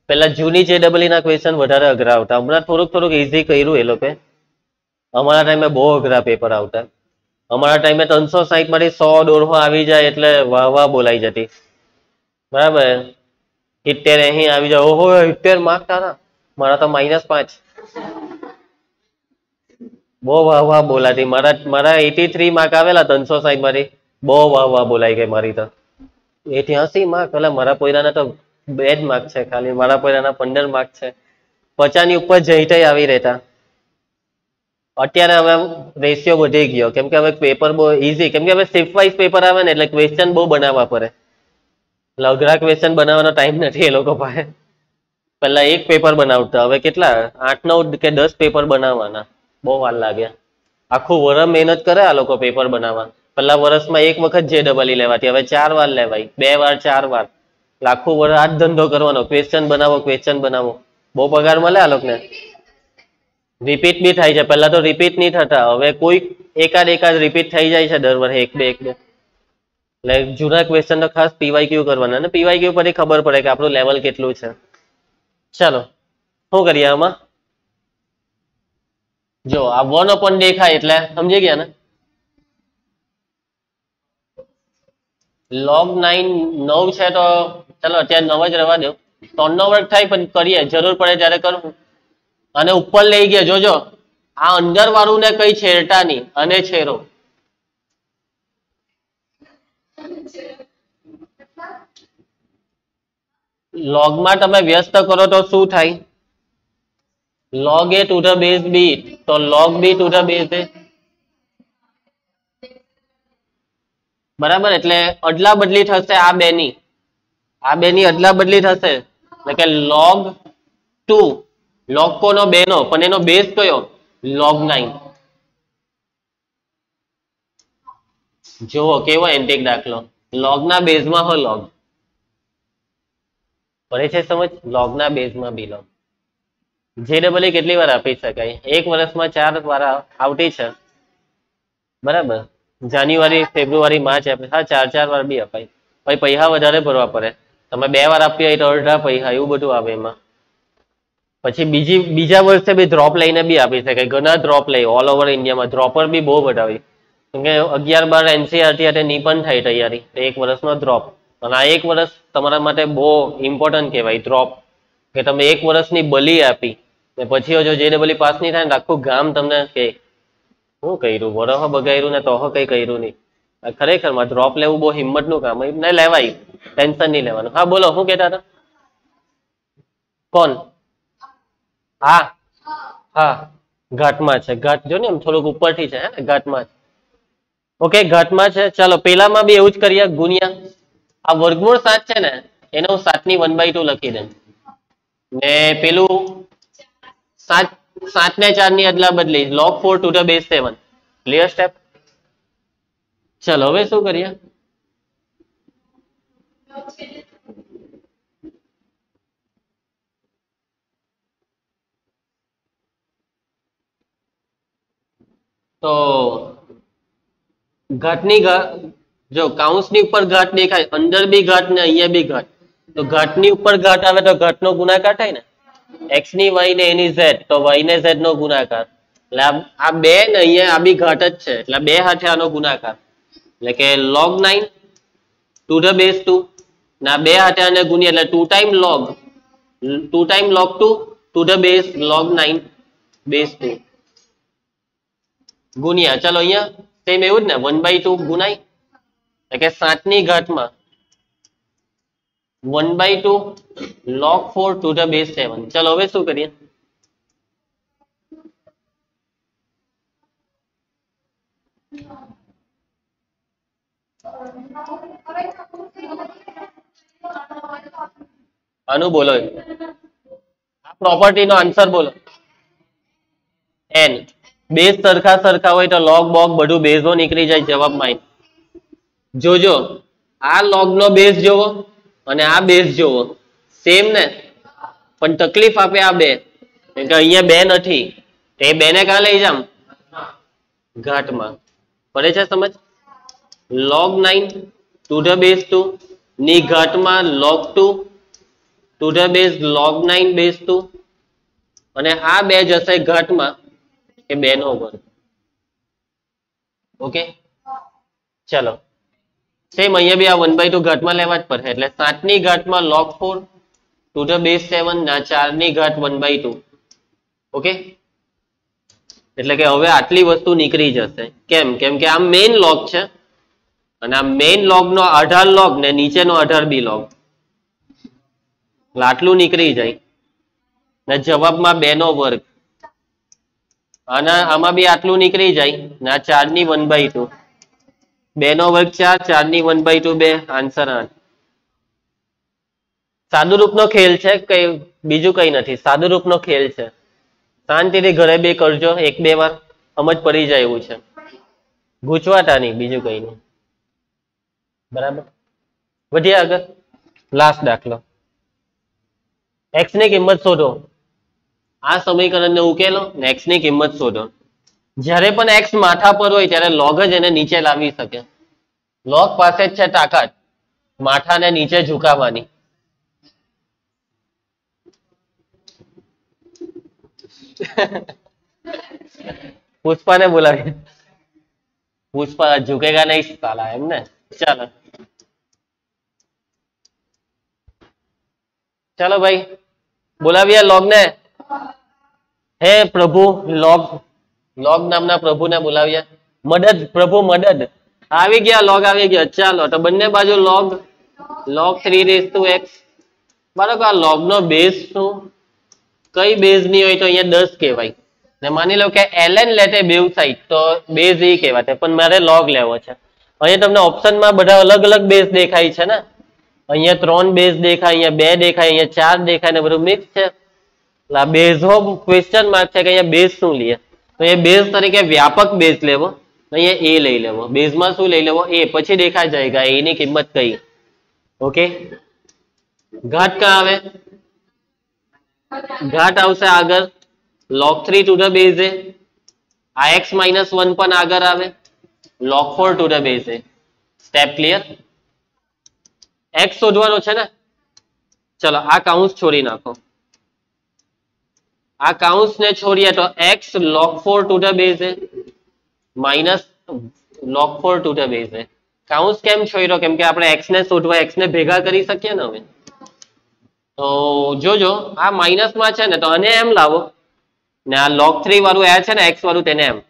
પેલા જૂની જે ડબલ ના ક્વેશ્ચન વધારે અઘરા આવતા. હમણાં થોડુંક થોડુંક ઇઝી કર્યું એ લોકો. અમારા ટાઈમે બહુ અઘરા પેપર આવતા. અમારા ટાઈમે ત્રણસો સાહીઠમાંથી સો દોરહો આવી જાય એટલે વાહ વાહ બોલાઈ જતી. બરાબર? સિત્તેર અહીં આવી જાય. ઓહો, સિત્તેર માર્ક તારા મારા તો માઇનસ પાંચ. બહુ વાહ વાહ બોલાતી. મારા મારા એટી થ્રી માર્ક આવેલા ત્રણસો સાહીઠમાંથી. બહુ વાહ વાહ બોલાઈ ગઈ મારી તો. એઠ્યાસી માર્ક એટલે મારા પોયરાના તો બે જ માર્ક છે ખાલી. મારા પોયરાના પંદર માર્ક છે. પચાની ઉપર જઈ આવી રહેતા. અત્યારે હવે રેશિયો વધી ગયો. કેમ કે હવે પેપર બહુ ઇઝી કેમ કે હવે સ્ટેપ વાઇઝ પેપર આવે ને એટલે ક્વેશ્ચન બહુ બનાવવા પડે. એટલે અઘરા ક્વેશ્ચન બનાવવાનો ટાઈમ નથી એ લોકો પાસે. પહેલા એક પેપર બનાવતા. હવે કેટલા? આઠ, નવ કે દસ પેપર બનાવવાના. બહુ વાર લાગ્યા. આખું વર્ષ મહેનત કરે આ લોકો પેપર બનાવવા. પહેલા વર્ષમાં એક વખત જે ડબલી લેવાતી. હવે ચાર વાર લેવાય. બે વાર, ચાર વાર. આખું વર્ષ આ ધંધો કરવાનો. ક્વેશ્ચન બનાવો ક્વેશ્ચન બનાવો. બહુ પગાર મળે આ લોકોને? રિપીટ બી થાય છે. પહેલા તો રિપીટ નહીં થતા. હવે કોઈ એકાદ એકાદ રિપીટ થઈ જાય છે દર વર્ષે એક બે એક બે. એટલે જૂના ક્વેશ્ચન તો ખાસ પીવાય ક્યુ કરવાના. અને પીવાય ક્યુ પરથી ખબર પડે કે આપણું લેવલ કેટલું છે. ચાલો, શું કરીએ આમાં? જો, આ વન અપન દેખાય એટલે, સમજી ગયા ને? લોગ નાઇન નવ છે તો, ચાલો અત્યારે નવ જ રહેવા દો. ત્રણ નો વર્ગ થાય, પણ કરીએ. જરૂર પડે ત્યારે કરવું. અને ઉપર લઈ ગયા. જોજો, આ અંદર વાળું ને કઈ છેરટાની અને છેરો લોગમાં તમે વ્યસ્ત કરો તો શું થાય? Log a to the base b તો log b to the base a. બરાબર? એટલે અદલા બદલી થશે આ બેની. આ બે ની અદલા બદલી થશે. એટલે કે log 2 લોગ કોનો બેનો પણ એનો બેઝ કયો? લોગ નાઇન જુઓ, કેવો એન્ટેક દાખલો. લોગના બેઝમાં હો લોગ પડે છે સમજ? લોગના બેઝમાં બી લોગ જે ડબલ કેટલી વાર આપી શકાય? એક વર્ષમાં ચાર વાર આવતી છે. બરાબર? January, February, March, April. હા, ચાર ચાર વાર બી અપાય. પછી પૈસા વધારે ભરવા પડે. તમે બે વાર આપી હોય તો અડધા પૈસા, એવું બધું આવે એમાં. પછી બીજી બીજા વર્ષે બી ડ્રોપ લઈને બી આપી શકાય. ઘણા ડ્રોપ લઈ ઓલ ઓવર ઇન્ડિયામાં ડ્રોપર બી બહુ બધા કે અગિયાર બાર એનસીઆરટી અને ની પણ થાય તૈયારી. એક વર્ષનો ડ્રોપ અને આ એક વર્ષ તમારા માટે બહુ ઇમ્પોર્ટન્ટ કહેવાય ડ્રોપ કે તમે એક વર્ષની બલી આપી ને પછી જો જે બલી પાસ નહીં થાય ને આખું ગામ તમને કે, શું કર્યું? વરહ બગાડ્યું ને તોહ કઈ કર્યું નહીં. ખરેખરમાં ડ્રોપ લેવું બહુ હિંમતનું કામ નહીં લેવાય. ટેન્શન નહીં લેવાનું. હા, બોલો, શું કહેતા હતા? કોણ? હા. હા. ઘાટમાં છે. ઘાટ જો ને એમ થોડુંક ઉપરથી છે, હે ને? ઘાટમાં છે. ઓકે ઘાટમાં છે. ચાલો પેલામાં બી એવું જ કરીએ. ગુણ્યા. આ વર્ગમૂળ સાત છે ને, એને હું સાતની વન બાય ટુ લખી દઉં ને પેલું સાત સાત ને ચારની અદલા બદલી. Log four to the base seven clear step ચલો, હવે શું કરીએ? તો ઘાટની જો કાઉન્સની ઉપર ઘાટ દેખાય, અંદર બી ઘાટ ને અહીંયા બી ઘાટ. તો ઘાટની ઉપર ઘાટ આવે તો ઘાટનો ગુણાકાર થાય ને? એક્સની વાય ને એની ઝેડ તો વાય ને ઝેડ નો ગુણાકાર. એટલે આ બે ને અહીંયા આ બી ઘાટ જ છે. એટલે બે હાથે આનો ગુણાકાર. એટલે કે log nine to the base two ના બે હાથે આને ગુણીએ, એટલે two time log two time log two to the base log nine base 2 ગુણ્યા. ચાલો અહીંયા સેમ એવું જ ને. વન બાય ટુ ગુણાય. એટલે કે સાતની ઘાતમાં one by two log four to the base seven ચલો હવે શું કરીએ? આનું બોલો. આ પ્રોપર્ટી નો આન્સર બોલો. એન બેઝ સરખા સરખા હોય તો લોગ બોગ બધું બેઝો નીકળી જાય જવાબમાં. જોજો, આ લોગ નો બેઝ જોવો અને આ બેઝ જોવો. સેમ ને? પણ તકલીફ આપે આ બે. કે અહીંયા બે નથી. તો એ બે ને કાં લઈ જામ ઘાટમાં. પડે છે સમજ? Log nine to the base two ની ઘાટમાં log two to the base log nine base two અને આ બે જશે ઘાતમાં એ બે નો વર્ગ ઓકે ચલો. સેમ અહીંયા બી આ વન બાય ટુ ઘાટમાં લેવા જ પડશે એટલે સાતની ઘાટમાં log 4 ટુ ધ બેઝ 7 ના ચારની ઘાટ વન બાય ટુ ઓકે એટલે કે હવે આટલી વસ્તુ નીકળી જશે. કેમ? કેમ કે આ મેઇન લોગ છે. અને આ મેઇન લોગ નો અઢાર લોગ ને નીચેનો અઢાર બી લોગ એટલે આટલું નીકળી જાય. ને જવાબમાં બે નો વર્ગ. અને આમાં બી આટલું નીકળી જાય. ના ચારની વન બાય ટુ બે નો વર્ગ ચાર ચારની વન બાય ટુ બે. આન્સર આઠ. સાદુરૂપ નો ખેલ છે, કઈ બીજું કઈ નથી. સાદુરૂપ નો ખેલ છે. શાંતિથી ઘરે બે કરજો, એક બે વાર. સમજ પડી જાય એવું છે. ગૂંચવાતા નહીં બીજું કઈ નહીં. બરાબર? વધીએ આગળ. લાસ્ટ દાખલો. એક્સની કિંમત શોધો. આ સમીકરણને ઉકેલો. ને ની કિંમત શોધો. જ્યારે પણ એક્સ માથા પર હોય ત્યારે લોગ જ એને નીચે લાવી શકે. લોગ પાસે જ છે તાકાત. માથાને નીચે ઝુકાવવાની. પુષ્પાને બોલાવી. પુષ્પા ઝુકેગા નહીં સાલા એમ ને? ચાલો. ચાલો ભાઈ, બોલાવીએ લોગ ને. હે પ્રભુ, લોગ લોગ નામના પ્રભુને બોલાવ્યા મદદ, પ્રભુ મદદ. આવી ગયા, લોગ આવી ગયા. ચાલો, તો બંને બાજુ log log three raise to x બરાબર, આ લોગ નો બેઝ શું? કઈ બેઝની હોય તો અહીંયા દસ કહેવાય. ને માની લો કે એલએન લેટે બેવ સાઈડ તો બેઝ એ કહેવાય. પણ મારે લોગ લેવો છે. અહીંયા તમને ઓપ્શનમાં બધા અલગ અલગ બેઝ દેખાય છે ને? અહીંયા ત્રણ બેઝ દેખાય, અહીંયા બે દેખાય, અહીંયા ચાર દેખાય ને બધું મિક્સ છે. એટલે બેઝ ઓફ ક્વેશ્ચન માર્ક છે કે અહીંયા બેઝ શું લઈએ? તો એ બેઝ તરીકે વ્યાપક બેઝ લેવો અહીંયા એ લઈ લેવો. બેઝમાં શું લઈ લેવો? એ પછી દેખાઈ જાયગા એની કિંમત કઈ? ઓકે ઘાટ ક્યાં આવે. ઘાટ આવશે આગળ. Log 3 to the base a. આ x માઇનસ વન પણ આગળ આવે. Log 4 to the base a. Step clear x શોધવાનો છે ને? ચલો, આ કાઉન્સ છોડી નાખો. આ કાઉન્સ ને છોડીએ તો x log 4 to the base a minus log 4 to the base a કાઉન્સ કેમ છોડ્યો? કેમ કે આપણે x ને શોધવા, x ને ભેગા કરી શકીએ ને હવે. તો જોજો, આ માઇનસમાં છે ને, તો આને એમ લાવો. ને આ log 3 વાળું આ છે ને, x વાળું તેને એમ.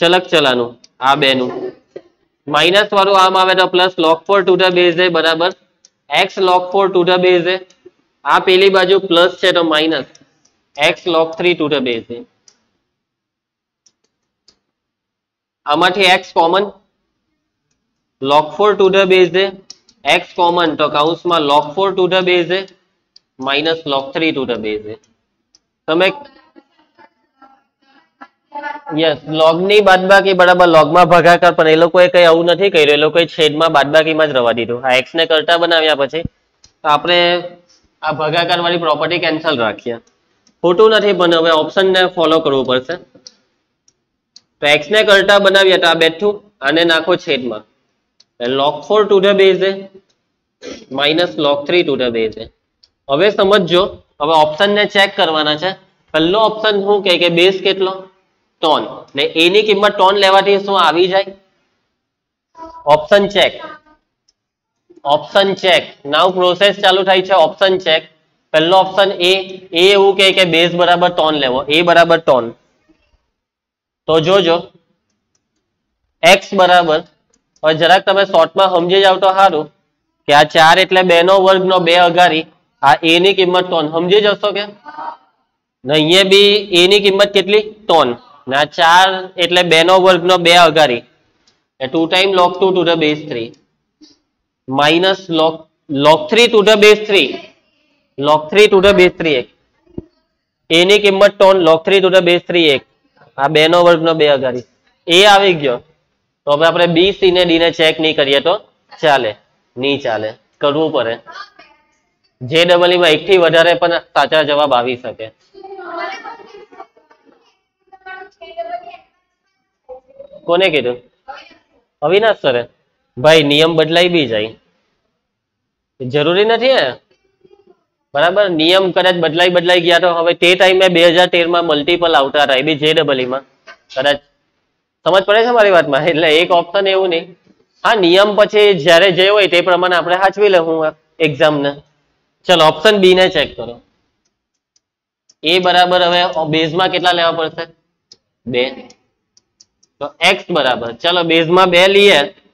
ચલક ચલાનું, આ બેનું. માઇનસ વાળું આમ આવે તો plus log 4 to the base a બરાબર. x log 4 to the base a આ પેલી બાજુ પ્લસ છે તો minus x log 3 to the base a આમાંથી x common log four to the base x x common તો કાઉન્સમાં log four to the base a minus log three to the base a તમે yes લોગની બાદબાકી બરાબર લોગમાં ભાગાકાર, પણ એ લોકોએ કંઈ આવું નથી કર્યું. એ લોકોએ છેદમાં બાદબાકીમાં જ રવા દીધું. આ એક્સ ને કરતા બનાવ્યા પછી. તો આપણે આ ભાગાકાર વાળી પ્રોપર્ટી કેન્સલ રાખીએ. ખોટું નથી, પણ હવે ઓપ્શન ને ફોલો કરવું પડશે. તો એક્સ ને કરતા બનાવીએ તો આ બેઠું, આને નાખો છેદમાં. Log four to the base a minus log three to the base a. હવે સમજજો, હવે ઓપ્શન ને ચેક કરવાના છે. પહેલો ઓપ્શન શું કહે કે બેઝ કેટલો? ટોન ને એની કિંમત ટોન લેવાથી શું આવી જાય? Option check option check now process ચાલુ થાય છે ઓપ્શન ચેક પહેલો ઓપ્શન એ એ એવું કહે કે બેઝ બરાબર ટોન લેવો. એ બરાબર ટોન તો જોજો. એક્સ બરાબર. હવે જરાક તમે શોર્ટમાં સમજી જાવ તો સારું. કે આ ચાર એટલે બે નો વર્ગ નો બે અગારી. આ એ ની કિંમત ટોન સમજી જશો કે? અહીંયા બી એ ની કિંમત કેટલી? ટોન ને ચાર એટલે બે નો વર્ગ નો બે અગારી. Two time log two to the base three minus log log three to the base three log three to the base three એક. એની કિંમત tone log three to the base three એક. આ બે નો વર્ગ નો બે અગારી એ આવી ગયો. તો હવે આપણે બી સી ને ડી ને ચેક નહીં કરીએ તો ચાલે. નહીં ચાલે. કરવું પડે. જે ડબલમાં એક થી વધારે પણ સાચા જવાબ આવી શકે. કોને કીધું? અવિનાશ સરે. ભાઈ, નિયમ બદલાઈ બી જાય. જરૂરી નથી હે? બરાબર? નિયમ કદાચ બદલાઈ બદલાઈ ગયા તો હવે તે ટાઈમે બે હજાર તેરમાં મલ્ટિપલ આવતા હતા, એ બી જે ડબલમાં. કદાચ. સમજ પડે છે મારી વાતમાં? એટલે એક ઓપ્શન એવું નહીં. હા, નિયમ પછી જ્યારે જે હોય તે પ્રમાણે આપણે સાચવી લેવું એક્ઝામ ને ચલો ઓપ્શન બી ને ચેક કરો. એ બરાબર હવે બેઝમાં કેટલા લેવા પડશે? બે. તો એક્સ બરાબર. ચલો બેઝમાં બે લઈએ.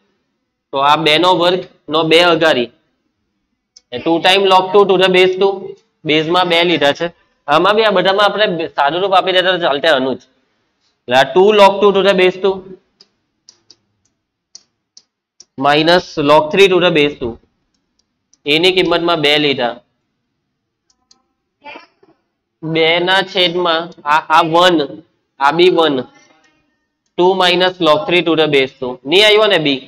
તો આ બે નો વર્ગ, નો બે અગારી. Two time log two to the base two બેઝમાં બે લીધા છે. આમાં બી આ બધામાં આપણે સાદુરૂપ આપી દેતા ચાલતે અનુજ એટલે આ two log two to the base two minus log three to the base two એની કિંમતમાં બે લીધા. બે ના છેદમાં આ વન આ બી one two minus log three to the base two નહીં આવ્યો ને બી?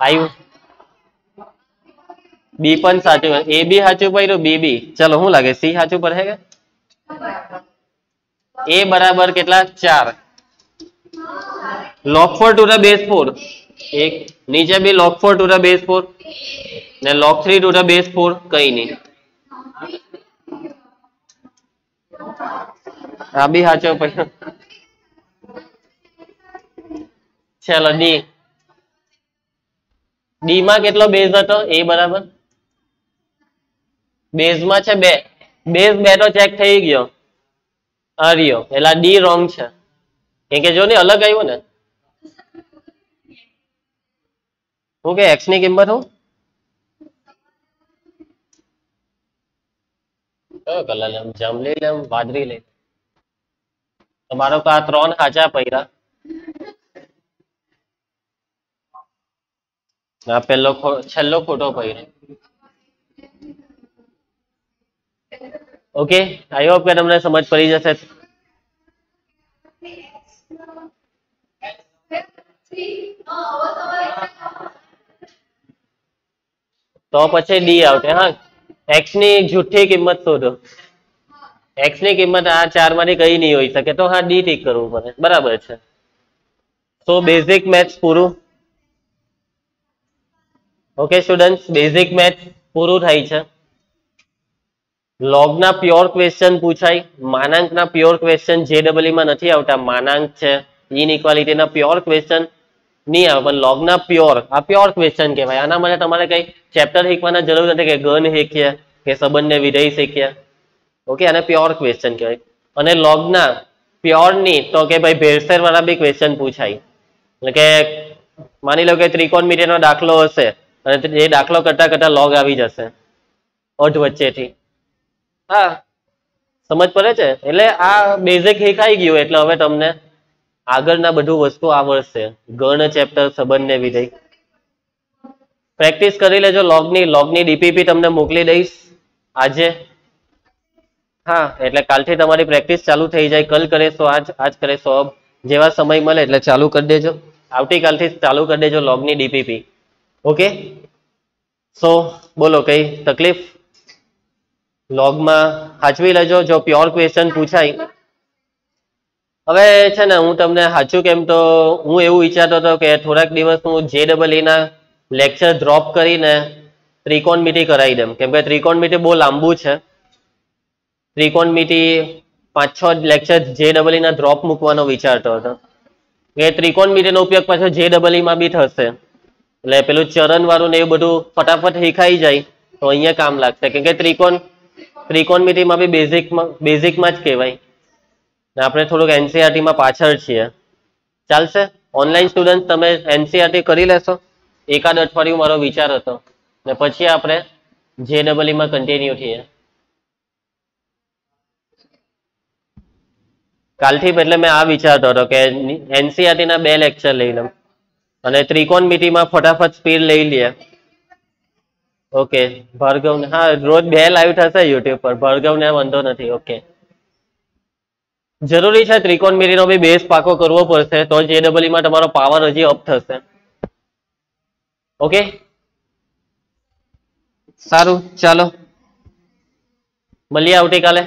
આવ્યું બી પણ સાચું એ બી સાચું પડ્યું બી બી ચલો, શું લાગે? સી સાચું પડે કે? એ બરાબર કેટલા? ચાર. Log four to the base four એક. નીચે બી log four to the base four ને log three to the base four કઈ નહીં. આ બી સાચો પડ્યો. ચલો ડી ડી માં કેટલો બેઝ હતો? એ બરાબર? બેઝમાં છે બે. બેઝ બે તો ચેક થઈ ગયો. આ રહ્યો. એટલે ડી રોંગ છે. કેમ કે જો ને અલગ આવ્યું ને. હું કે એક્સની કિંમત હું કયો કલર લેમ જાંબલી લેમ વાદળી લે તમારો તો આ ત્રણ સાચા પૈરા આ પેલો છેલ્લો ખોટો પૈરો ઓકે આઈ હોપ કે તમને સમજ પડી જશે. તો પછી ડી આવશે, હા. એક્સની જૂઠી કિંમત શોધો. એક્સની કિંમત આ ચારમાંથી કઈ નહીં હોઈ શકે. તો હા ડી ટીક કરવું પડે. બરાબર છે. તો બેઝિક મેથ્સ પૂરું. ઓકે સ્ટુડન્ટ બેઝિક મેથ પૂરું થાય છે. લોગના પ્યોર ક્વેશ્ચન પૂછાય. માનાંકના પ્યોર ક્વેશ્ચન જે માં નથી આવતા. માનાંક છે. ઇનઇક્વાલિટીના પ્યોર ક્વેશ્ચન નહીં આવે. પણ લોગના પ્યોર આ પ્યોર ક્વેશ્ચન કહેવાય. આના માટે તમારે કઈ ચેપ્ટર શીખવાના જરૂર નથી કે ગન શીખ્યા કે સંબંધને વિધેય શીખ્યા ઓકે આને પ્યોર ક્વેશ્ચન કહેવાય. અને લોગના પ્યોરની તો કે ભાઈ ભેળસેર વાળા બી ક્વેશ્ચન પૂછાય. એટલે કે માની લો કે ત્રિકોણ ત્રિકોણમિતિનો દાખલો હશે. અને એ દાખલો કરતા કરતા લોગ આવી જશે. અઢ વચ્ચેથી. હા. સમજ પડે છે? એટલે આ બેઝિક શીખાઈ ગયું એટલે હવે તમને આગળના બધું વસ્તુ આવડશે ગણ ચેપ્ટર સંબંધ ને વિધેય પ્રેક્ટિસ કરી લેજો લોગની લોગની ડીપીપી તમને મોકલી દઈશ. આજે. હા. એટલે કાલથી તમારી પ્રેક્ટિસ ચાલુ થઈ જાય. કલ કરે આજ આજ કરે સો. જેવા સમય મળે એટલે ચાલુ કરી દેજો. આવતીકાલથી ચાલુ કરી દેજો લોગની ડીપીપી ઓકે સો બોલો, કઈ તકલીફ? લોગમાં સાચવી લેજો, જો પ્યોર ક્વેશ્ચન પૂછાય. હવે છે ને, હું તમને સાચું કેમ તો, હું એવું વિચારતો હતો કે થોડાક દિવસ હું જે ડબલ ના લેક્ચર ડ્રોપ કરીને ત્રિકોણમિતિ કરાવી દઉં. કેમ કે ત્રિકોણમિતિ બહુ લાંબુ છે. ત્રિકોણમિતિ પાંચ છ લેક્ચર જે ડબલ ડ્રોપ મૂકવાનો વિચારતો હતો. કે ત્રિકોણમિતિનો ઉપયોગ પાછો જે ડબલમાં બી થશે. એટલે પેલું ચરણ વાળું ને એવું બધું ફટાફટ શીખાઈ જાય, તો અહીંયા કામ લાગશે. કેમ કે ત્રિકોણ ત્રિકોણમિતિમાં બી બેઝિકમાં બેઝિકમાં જ કહેવાય. આપણે થોડુંક એનસીઆરટીમાં પાછળ છીએ. ચાલશે? ઓનલાઈન સ્ટુડન્ટ તમે એનસીઆરટી કરી લેશો. એકાદ અઠવાડિયું મારો વિચાર હતો. ને પછી આપણે જે ડબલમાં કન્ટિન્યુ થઈએ. કાલથી એટલે મેં આ વિચારતો હતો કે એનસીઆરટી ના બે લેક્ચર લઈ લઉં. અને ત્રિકોણમિતિમાં ફટાફટ સ્પીડ લઈ લઈએ ઓકે ભાર્ગવ હા, રોજ બે લાઈવ થશે યુટ્યુબ પર. ભાર્ગવ ને વાંધો નથી ઓકે જરૂરી છે ત્રિકોણમિતિનો બી બેઝ પાકો કરવો પડશે, તો જે માં તમારો પાવર હજી અપ થશે. ઓકે સારું, ચાલો. મળીએ આવતીકાલે.